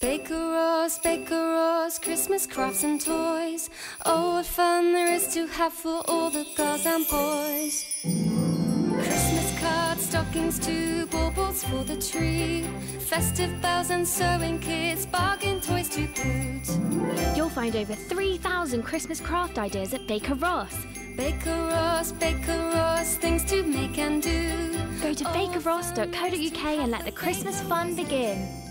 Baker Ross, Baker Ross, Christmas crafts and toys. Oh, what fun there is to have for all the girls and boys. Christmas cards, stockings too, baubles for the tree. Festive bells and sewing kits, bargain toys to boot. You'll find over 3,000 Christmas craft ideas at Baker Ross. Baker Ross, Baker Ross, things to make and do. Go to Oh, bakerross.co.uk and let the Christmas fun begin.